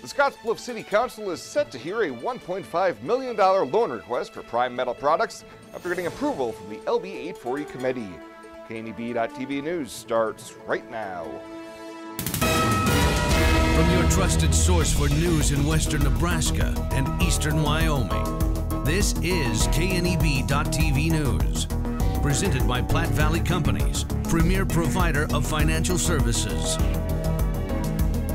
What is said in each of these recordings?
The Scottsbluff City Council is set to hear a $1.5 million loan request for Prime Metal Products after getting approval from the LB 840 committee. KNEB.TV News starts right now. From your trusted source for news in western Nebraska and eastern Wyoming, this is KNEB.TV News. Presented by Platte Valley Companies, premier provider of financial services.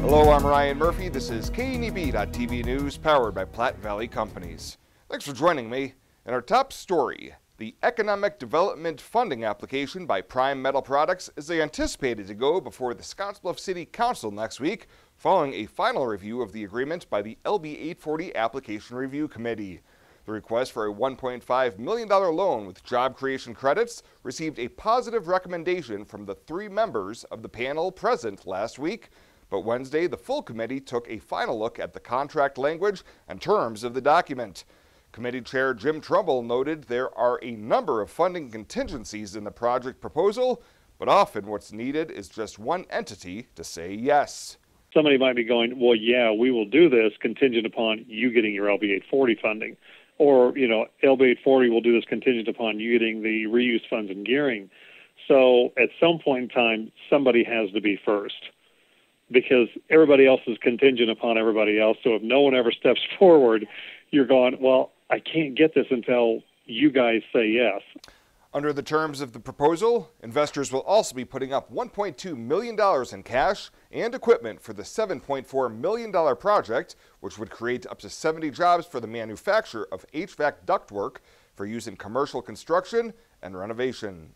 Hello, I'm Ryan Murphy. This is KNEB.TV News powered by Platte Valley Companies. Thanks for joining me. In our top story, the Economic Development Funding application by Prime Metal Products is anticipated to go before the Scottsbluff City Council next week following a final review of the agreement by the LB 840 Application Review Committee. The request for a $1.5 million loan with job creation credits received a positive recommendation from the three members of the panel present last week. But Wednesday, the full committee took a final look at the contract language and terms of the document. Committee Chair Jim Trumbull noted there are a number of funding contingencies in the project proposal, but often what's needed is just one entity to say yes. Somebody might be going, well, yeah, we will do this contingent upon you getting your LB 840 funding or you know LB 840 will do this contingent upon you getting the reuse funds and Gering. So at some point in time, somebody has to be first because everybody else is contingent upon everybody else. So if no one ever steps forward, you're going, well, I can't get this until you guys say yes. Under the terms of the proposal, investors will also be putting up $1.2 million in cash and equipment for the $7.4 million project, which would create up to 70 jobs for the manufacture of HVAC ductwork for use in commercial construction and renovation.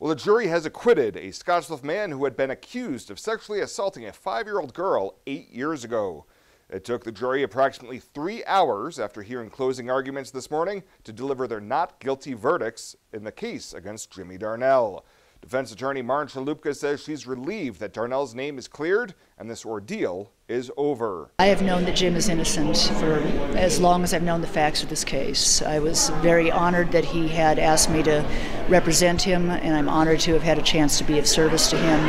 Well, the jury has acquitted a Scottsbluff man who had been accused of sexually assaulting a five-year-old girl eight years ago. It took the jury approximately three hours after hearing closing arguments this morning to deliver their not guilty verdicts in the case against Jimmy Darnell. Defense attorney Maren Chalupka says she's relieved that Darnell's name is cleared and this ordeal is over. I have known that Jim is innocent for as long as I've known the facts of this case. I was very honored that he had asked me to represent him, and I'm honored to have had a chance to be of service to him.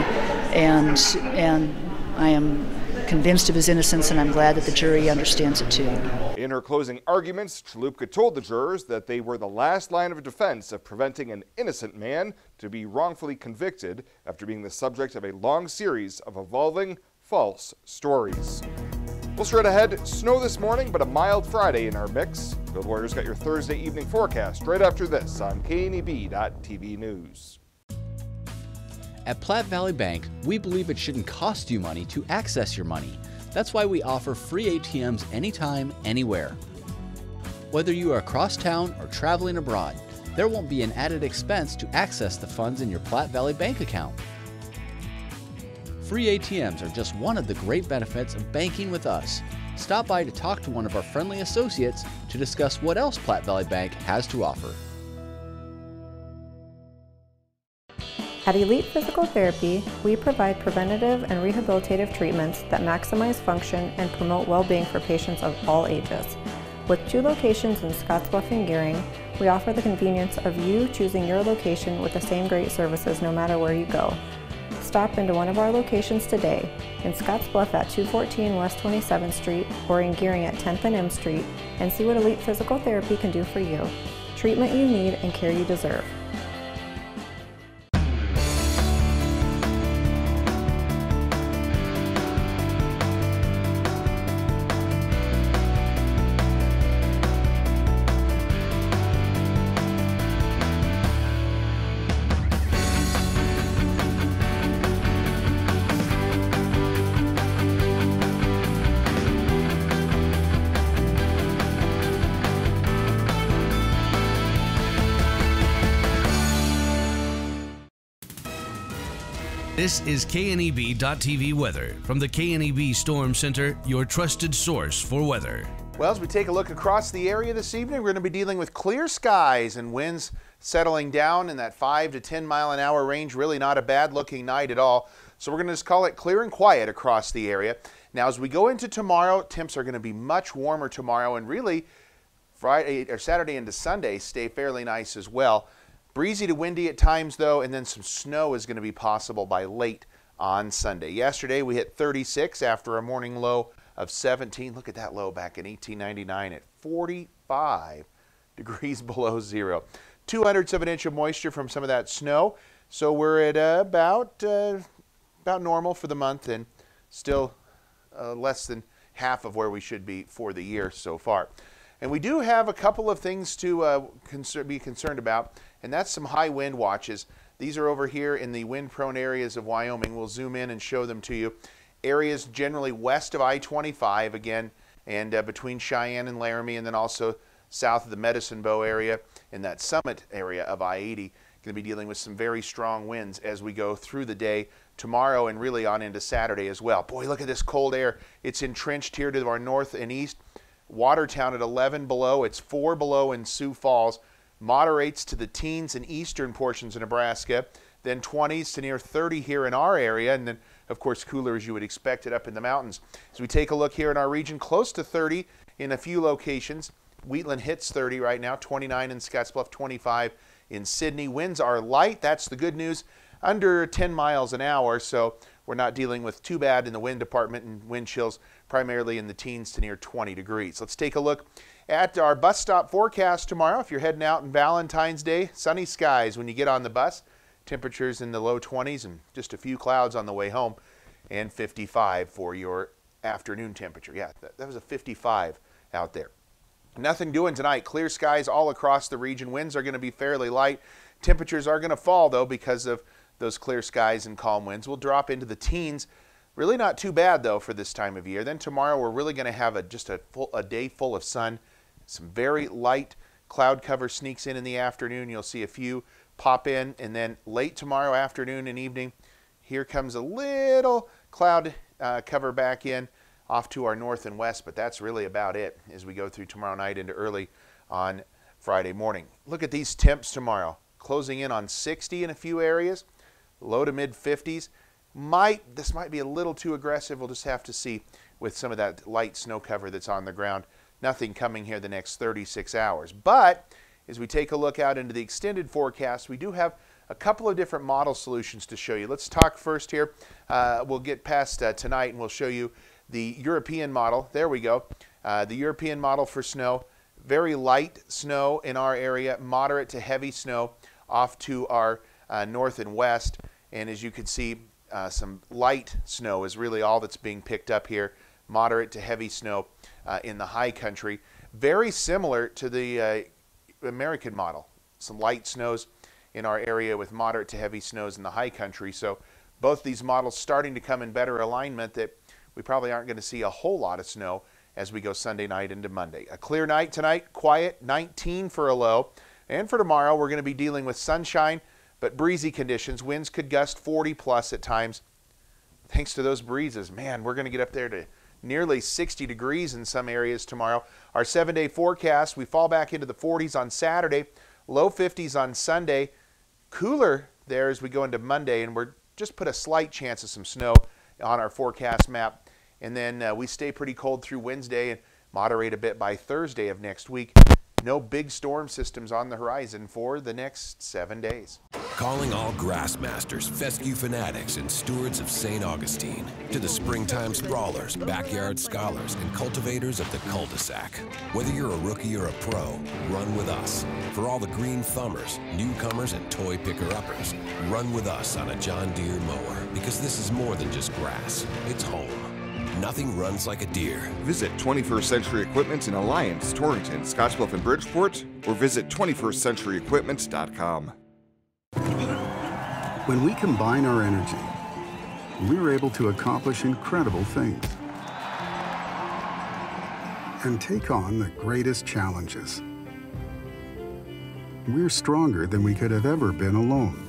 And and I am convinced of his innocence, and I'm glad that the jury understands it too. In her closing arguments, Chalupka told the jurors that they were the last line of defense of preventing an innocent man to be wrongfully convicted after being the subject of a long series of evolving false stories. Well, straight ahead, snow this morning, but a mild Friday in our mix. Field Warriors got your Thursday evening forecast right after this on KNEB.TV News. At Platte Valley Bank, we believe it shouldn't cost you money to access your money. That's why we offer free ATMs anytime, anywhere. Whether you are across town or traveling abroad, there won't be an added expense to access the funds in your Platte Valley Bank account. Free ATMs are just one of the great benefits of banking with us. Stop by to talk to one of our friendly associates to discuss what else Platte Valley Bank has to offer. At Elite Physical Therapy, we provide preventative and rehabilitative treatments that maximize function and promote well-being for patients of all ages. With two locations in Scottsbluff and Gering, we offer the convenience of you choosing your location with the same great services no matter where you go. Stop into one of our locations today, in Scottsbluff at 214 West 27th Street or in Gering at 10th and M Street, and see what Elite Physical Therapy can do for you. Treatment you need and care you deserve. This is KNEB.TV weather from the KNEB Storm Center, your trusted source for weather. Well, as we take a look across the area this evening, we're going to be dealing with clear skies and winds settling down in that 5 to 10 mile an hour range. Really not a bad looking night at all. So we're going to just call it clear and quiet across the area. Now, as we go into tomorrow, temps are going to be much warmer tomorrow and really Friday or Saturday into Sunday stay fairly nice as well. Breezy to windy at times, though, and then some snow is going to be possible by late on Sunday. Yesterday, we hit 36 after a morning low of 17. Look at that low back in 1899 at 45 degrees below zero. Two hundredths of an inch of moisture from some of that snow. So we're at uh, about uh, about normal for the month and still uh, less than half of where we should be for the year so far. And we do have a couple of things to uh, be concerned about, and that's some high wind watches. These are over here in the wind prone areas of Wyoming. We'll zoom in and show them to you. Areas generally west of I 25, again, and uh, between Cheyenne and Laramie, and then also south of the Medicine Bow area in that summit area of I 80. Going to be dealing with some very strong winds as we go through the day tomorrow and really on into Saturday as well. Boy, look at this cold air. It's entrenched here to our north and east. Watertown at 11 below. It's 4 below in Sioux Falls. Moderates to the teens in eastern portions of Nebraska. Then 20s to near 30 here in our area. And then, of course, cooler as you would expect it up in the mountains. As we take a look here in our region, close to 30 in a few locations. Wheatland hits 30 right now, 29 in Scottsbluff, 25 in Sidney. Winds are light. That's the good news. Under 10 miles an hour, so we're not dealing with too bad in the wind department and wind chills, primarily in the teens to near 20 degrees. Let's take a look at our bus stop forecast tomorrow. If you're heading out on Valentine's Day, sunny skies when you get on the bus. Temperatures in the low 20s and just a few clouds on the way home, and 55 for your afternoon temperature. Yeah, that, that was a 55 out there. Nothing doing tonight. Clear skies all across the region. Winds are going to be fairly light. Temperatures are going to fall, though, because of those clear skies and calm winds. We'll drop into the teens. Really not too bad, though, for this time of year. Then tomorrow, we're really going to have a, just a, full, a day full of sun. Some very light cloud cover sneaks in in the afternoon. You'll see a few pop in. And then late tomorrow afternoon and evening, here comes a little cloud uh, cover back in off to our north and west, but that's really about it as we go through tomorrow night into early on Friday morning. Look at these temps tomorrow, closing in on 60 in a few areas, low to mid 50s. Might this might be a little too aggressive. We'll just have to see with some of that light snow cover that's on the ground. Nothing coming here the next 36 hours. But as we take a look out into the extended forecast, we do have a couple of different model solutions to show you. Let's talk first here. Uh, we'll get past uh, tonight and we'll show you the European model. There we go. Uh, the European model for snow. Very light snow in our area, moderate to heavy snow off to our uh, north and west. And as you can see, uh, some light snow is really all that's being picked up here. Moderate to heavy snow uh, in the high country. Very similar to the uh, American model. Some light snows in our area with moderate to heavy snows in the high country. So both these models starting to come in better alignment that we probably aren't going to see a whole lot of snow as we go Sunday night into Monday. A clear night tonight, quiet, 19 for a low. And for tomorrow, we're going to be dealing with sunshine, but breezy conditions. Winds could gust 40 plus at times. Thanks to those breezes, man, we're going to get up there to nearly 60 degrees in some areas tomorrow. Our seven day forecast, we fall back into the 40s on Saturday, low 50s on Sunday. Cooler there as we go into Monday, and we're just put a slight chance of some snow on our forecast map and then uh, we stay pretty cold through Wednesday and moderate a bit by Thursday of next week. No big storm systems on the horizon for the next seven days. Calling all grassmasters, fescue fanatics, and stewards of St. Augustine. To the springtime sprawlers, backyard scholars, and cultivators of the cul-de-sac. Whether you're a rookie or a pro, run with us. For all the green thumbers, newcomers, and toy picker-uppers, run with us on a John Deere mower. Because this is more than just grass, it's home. Nothing runs like a Deere. Visit 21st Century Equipment in Alliance, Torrington, Scottsbluff, and Bridgeport, or visit 21stcenturyequipment.com. When we combine our energy, we're able to accomplish incredible things and take on the greatest challenges. We're stronger than we could have ever been alone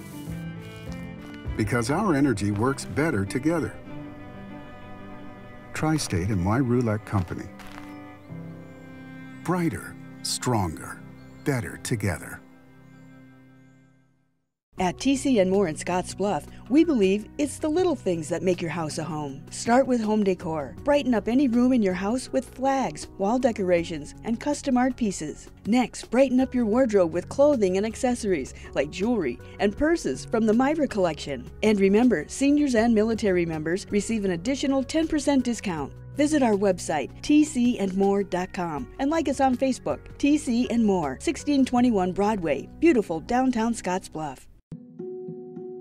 because our energy works better together. Tri-State and My Roulette Company. Brighter, stronger, better together. At TC and More in Scotts Bluff, we believe it's the little things that make your house a home. Start with home decor. Brighten up any room in your house with flags, wall decorations, and custom art pieces. Next, brighten up your wardrobe with clothing and accessories like jewelry and purses from the Myra collection. And remember, seniors and military members receive an additional 10% discount. Visit our website, tcandmore.com, and like us on Facebook, TC and More, 1621 Broadway, beautiful downtown Scottsbluff.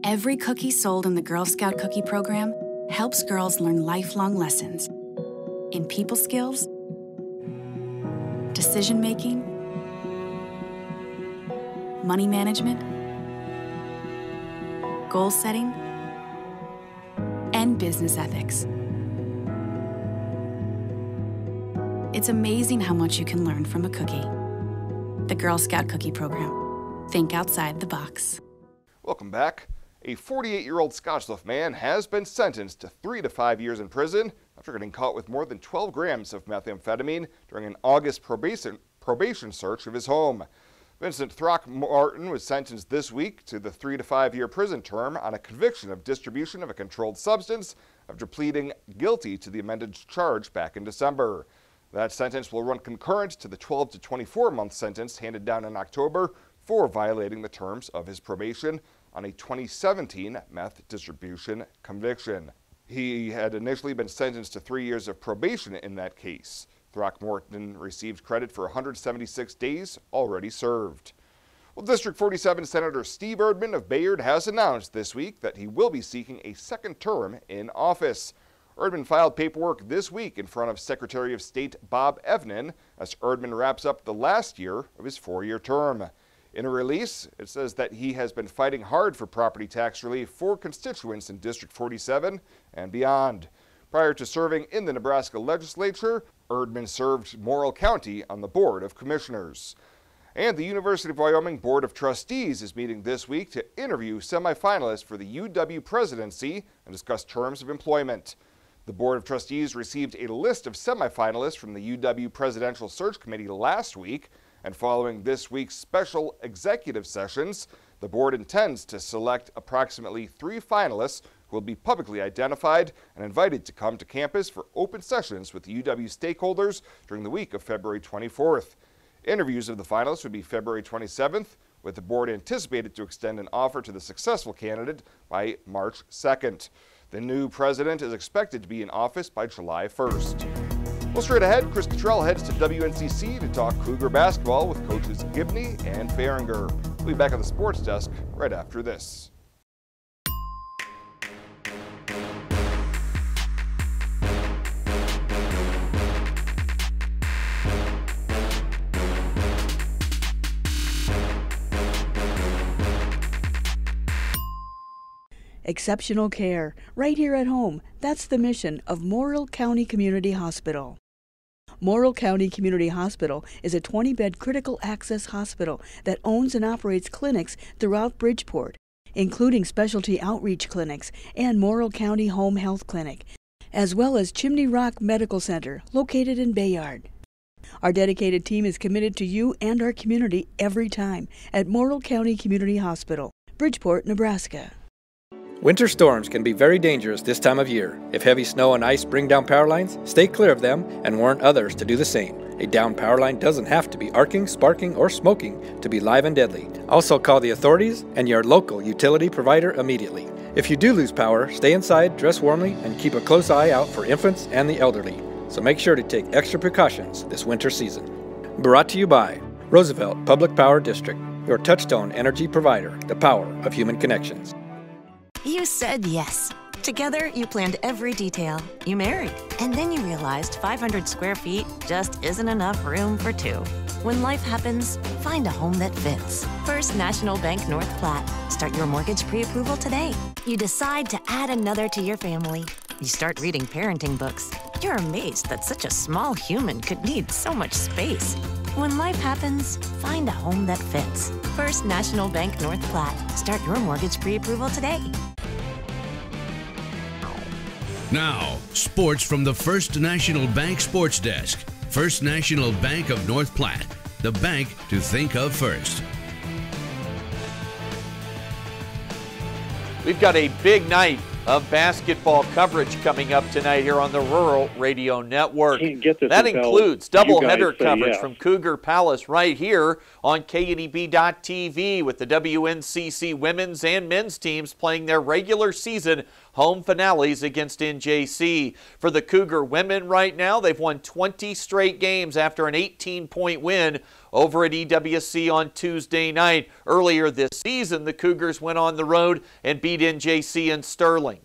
Every cookie sold in the Girl Scout Cookie Program helps girls learn lifelong lessons in people skills, decision making, money management, goal setting, and business ethics. It's amazing how much you can learn from a cookie. The Girl Scout Cookie Program. Think outside the box. Welcome back. A 48 year old Scottsbluff man has been sentenced to three to five years in prison after getting caught with more than 12 grams of methamphetamine during an August probation, probation search of his home. Vincent Throckmorton was sentenced this week to the three to five year prison term on a conviction of distribution of a controlled substance after pleading guilty to the amended charge back in December. That sentence will run concurrent to the 12 to 24 month sentence handed down in October for violating the terms of his probation on a 2017 meth distribution conviction. He had initially been sentenced to three years of probation in that case. Throckmorton received credit for 176 days already served. Well, District 47 Senator Steve Erdman of Bayard has announced this week that he will be seeking a second term in office. Erdman filed paperwork this week in front of Secretary of State Bob Evnen as Erdman wraps up the last year of his four year term. In a release, it says that he has been fighting hard for property tax relief for constituents in District 47 and beyond. Prior to serving in the Nebraska legislature, Erdman served Morrill County on the Board of Commissioners. And the University of Wyoming Board of Trustees is meeting this week to interview semifinalists for the UW presidency and discuss terms of employment. The Board of Trustees received a list of semifinalists from the UW Presidential Search Committee last week, and following this week's special executive sessions, the board intends to select approximately three finalists who will be publicly identified and invited to come to campus for open sessions with UW stakeholders during the week of February 24th. Interviews of the finalists would be February 27th, with the board anticipated to extend an offer to the successful candidate by March 2nd. The new president is expected to be in office by July 1st. Well, straight ahead, Chris Cottrell heads to WNCC to talk Cougar basketball with coaches Gibney and Fahringer. We'll be back at the sports desk right after this. Exceptional care, right here at home. That's the mission of Morrill County Community Hospital. Morrill County Community Hospital is a 20 bed critical access hospital that owns and operates clinics throughout Bridgeport, including specialty outreach clinics and Morrill County Home Health Clinic, as well as Chimney Rock Medical Center, located in Bayard. Our dedicated team is committed to you and our community every time at Morrill County Community Hospital, Bridgeport, Nebraska. Winter storms can be very dangerous this time of year. If heavy snow and ice bring down power lines, stay clear of them and warn others to do the same. A down power line doesn't have to be arcing, sparking, or smoking to be live and deadly. Also call the authorities and your local utility provider immediately. If you do lose power, stay inside, dress warmly, and keep a close eye out for infants and the elderly. So make sure to take extra precautions this winter season. Brought to you by Roosevelt Public Power District, your touchstone energy provider, the power of human connections. You said yes. Together, you planned every detail. You married. And then you realized 500 square feet just isn't enough room for two. When life happens, find a home that fits. First National Bank North Platte. Start your mortgage pre approval today. You decide to add another to your family. You start reading parenting books. You're amazed that such a small human could need so much space. When life happens, find a home that fits. First National Bank North Platte. Start your mortgage pre approval today. Now, sports from the First National Bank Sports Desk. First National Bank of North Platte, the bank to think of first. We've got a big night of basketball coverage coming up tonight here on the Rural Radio Network. that includes doubleheader coverage yeah. from Cougar Palace right here on KNEB.TV with the WNCC women's and men's teams playing their regular season home finales against NJC. For the Cougar women right now, they've won 20 straight games after an 18 point win over at EWC on Tuesday night. Earlier this season, the Cougars went on the road and beat NJC in Sterling.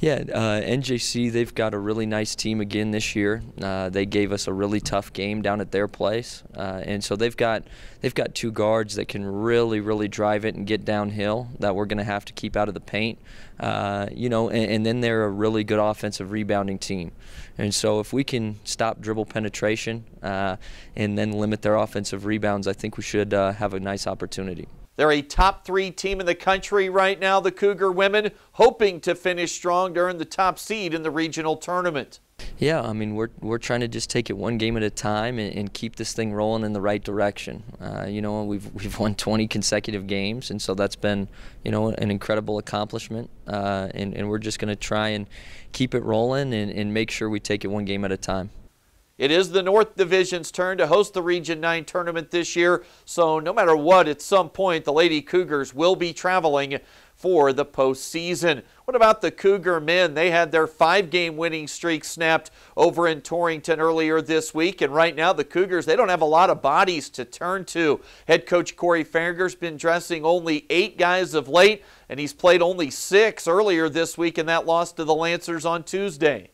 Yeah, uh, NJC, they've got a really nice team again this year. Uh, they gave us a really tough game down at their place, uh, and so they've got they've got two guards that can really, really drive it and get downhill that we're going to have to keep out of the paint. Uh, you know, and, and, then they're a really good offensive rebounding team. And so if we can stop dribble penetration uh, and then limit their offensive rebounds, I think we should uh, have a nice opportunity. They're a top three team in the country right now, the Cougar women, hoping to finish strong to earn the top seed in the regional tournament. Yeah, I mean, we're, we're trying to just take it one game at a time and, and keep this thing rolling in the right direction. Uh, you know, we've, we've won 20 consecutive games, and so that's been, you know, an incredible accomplishment. Uh, and, and we're just going to try and keep it rolling and, and make sure we take it one game at a time. It is the North Division's turn to host the Region 9 tournament this year, so no matter what, at some point, the Lady Cougars will be traveling for the postseason. What about the Cougar men? They had their five game winning streak snapped over in Torrington earlier this week. And right now, the Cougars, they don't have a lot of bodies to turn to. Head coach Corey Fahringer's been dressing only eight guys of late, and he's played only six earlier this week in that loss to the Lancers on Tuesday.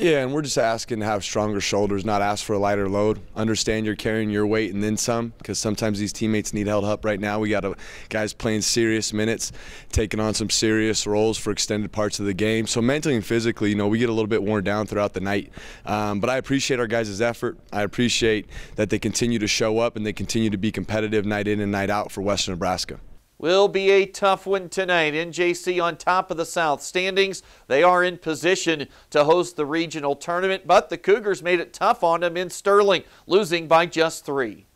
Yeah, and we're just asking to have stronger shoulders, not ask for a lighter load. Understand you're carrying your weight and then some, because sometimes these teammates need held up right now. We got a, guys playing serious minutes, taking on some serious roles for extended parts of the game. So mentally and physically, you know, we get a little bit worn down throughout the night. Um, but I appreciate our guys' effort. I appreciate that they continue to show up and they continue to be competitive night in and night out for Western Nebraska will be a tough one tonight. NJC on top of the South standings. They are in position to host the regional tournament, but the Cougars made it tough on them in Sterling, losing by just three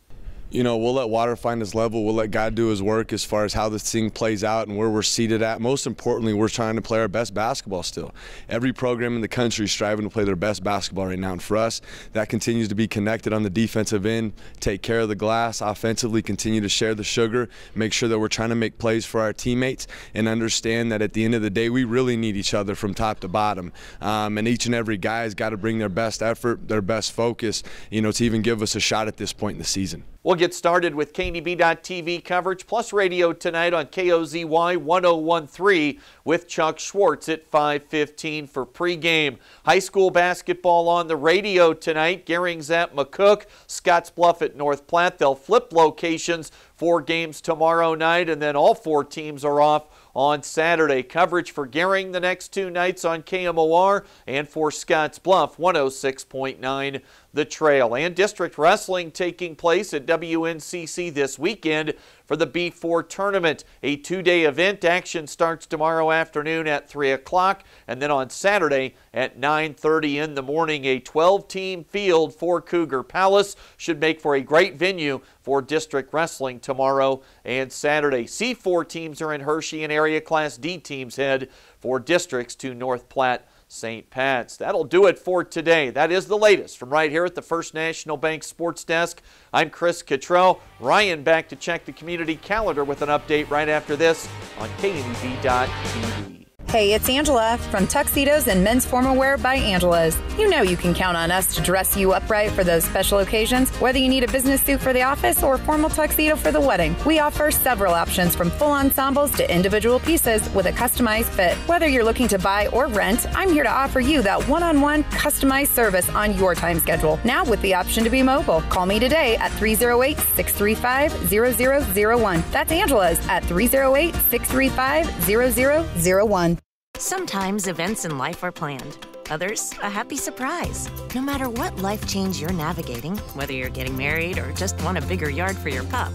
you know, we'll let water find his level. We'll let God do his work as far as how this thing plays out and where we're seated at. Most importantly, we're trying to play our best basketball still. Every program in the country is striving to play their best basketball right now. And for us, that continues to be connected on the defensive end, take care of the glass, offensively continue to share the sugar, make sure that we're trying to make plays for our teammates, and understand that at the end of the day, we really need each other from top to bottom. Um, and each and every guy has got to bring their best effort, their best focus, you know, to even give us a shot at this point in the season. We'll get started with KNEB.TV coverage plus radio tonight on KOZY 1013 with Chuck Schwartz at 515 for pregame. High school basketball on the radio tonight. Gering's at McCook, Scottsbluff at North Platte. They'll flip locations for games tomorrow night, and then all four teams are off on Saturday. Coverage for Gering the next two nights on KMOR and for Scotts Bluff 106.9 The Trail. And district wrestling taking place at WNCC this weekend for the B4 tournament. A two-day event. Action starts tomorrow afternoon at 3 o'clock and then on Saturday at 9.30 in the morning. A 12-team field for Cougar Palace should make for a great venue for district wrestling tomorrow and Saturday. C4 teams are in Hershey and area Class D teams head for districts to North Platte St. Pat's. That'll do it for today. That is the latest from right here at the First National Bank Sports Desk. I'm Chris Cottrell. Ryan back to check the community calendar with an update right after this on KNEB.TV. Hey, it's Angela from Tuxedos and Men's Formal Wear by Angela's. You know you can count on us to dress you upright for those special occasions, whether you need a business suit for the office or a formal tuxedo for the wedding. We offer several options from full ensembles to individual pieces with a customized fit. Whether you're looking to buy or rent, I'm here to offer you that one on one customized service on your time schedule. Now with the option to be mobile. Call me today at 308 635 0001. That's Angela's at 308 635 0001. Sometimes events in life are planned, others, a happy surprise. No matter what life change you're navigating, whether you're getting married or just want a bigger yard for your pup,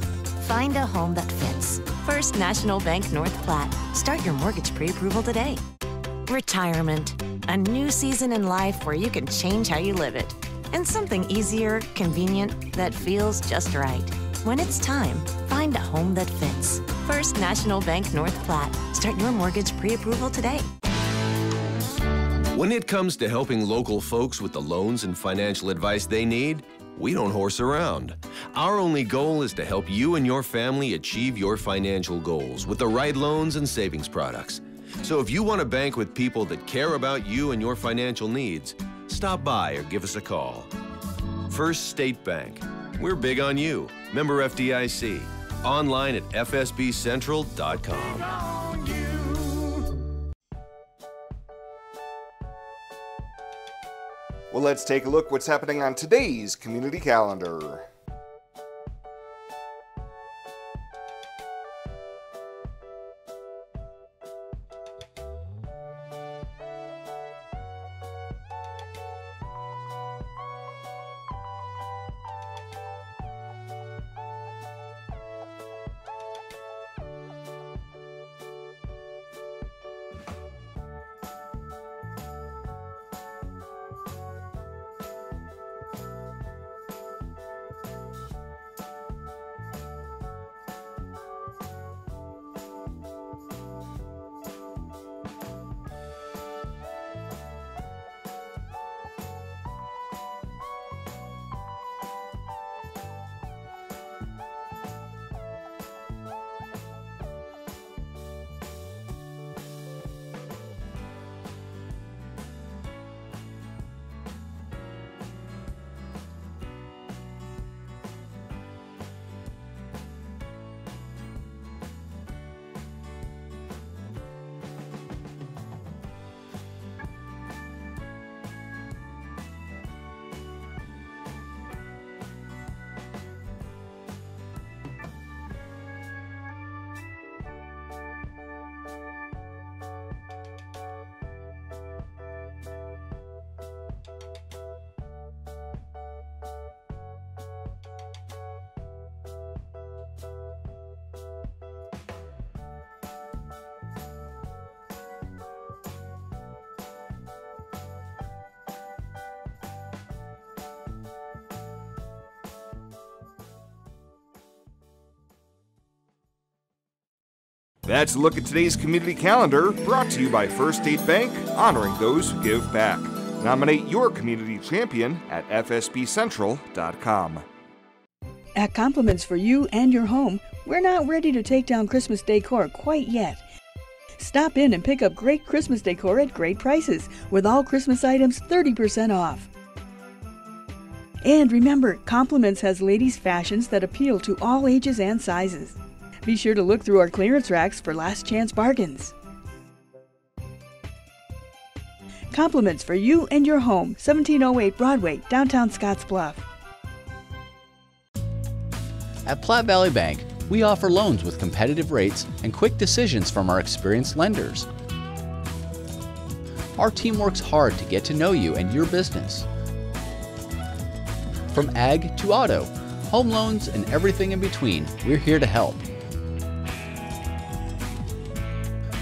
find a home that fits. First National Bank North Platte. Start your mortgage pre approval today. Retirement. A new season in life where you can change how you live it. And something easier, convenient, that feels just right. When it's time, find a home that fits. First National Bank North Platte. Start your mortgage pre approval today. When it comes to helping local folks with the loans and financial advice they need, we don't horse around. Our only goal is to help you and your family achieve your financial goals with the right loans and savings products. So if you want to bank with people that care about you and your financial needs, stop by or give us a call. First State Bank. We're big on you. Member FDIC. Online at fsbcentral.com. Well, let's take a look what's happening on today's community calendar. That's a look at today's community calendar brought to you by First State Bank, honoring those who give back. Nominate your community champion at fsbcentral.com. At Compliments for you and your home, we're not ready to take down Christmas decor quite yet. Stop in and pick up great Christmas decor at great prices, with all Christmas items 30% off. And remember, Compliments has ladies' fashions that appeal to all ages and sizes. Be sure to look through our clearance racks for last chance bargains. Compliments for you and your home, 1708 Broadway, downtown Scottsbluff. At Platte Valley Bank, we offer loans with competitive rates and quick decisions from our experienced lenders. Our team works hard to get to know you and your business. From ag to auto, home loans, and everything in between, we're here to help.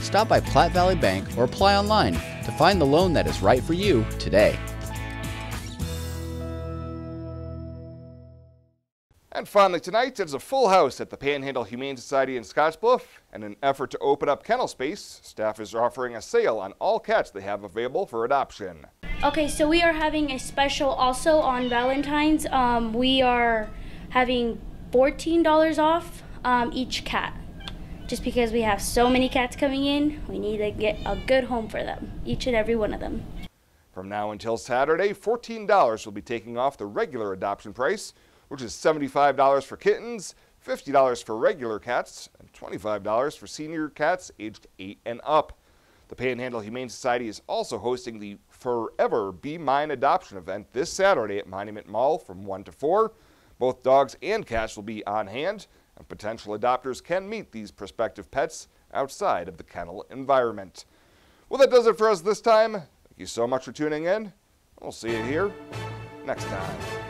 Stop by Platte Valley Bank or apply online to find the loan that is right for you today. And finally tonight, it's a full house at the Panhandle Humane Society in Scottsbluff. And in an effort to open up kennel space, staff is offering a sale on all cats they have available for adoption. Okay, so we are having a special also on Valentine's. Um, we are having $14 off um, each cat. Just because we have so many cats coming in, we need to get a good home for them, each and every one of them. From now until Saturday, $14 will be taking off the regular adoption price, which is $75 for kittens, $50 for regular cats, and $25 for senior cats aged 8 and up. The Panhandle Humane Society is also hosting the Forever Be Mine adoption event this Saturday at Monument Mall from 1 to 4. Both dogs and cats will be on hand, and potential adopters can meet these prospective pets outside of the kennel environment. Well, that does it for us this time. Thank you so much for tuning in. We'll see you here next time.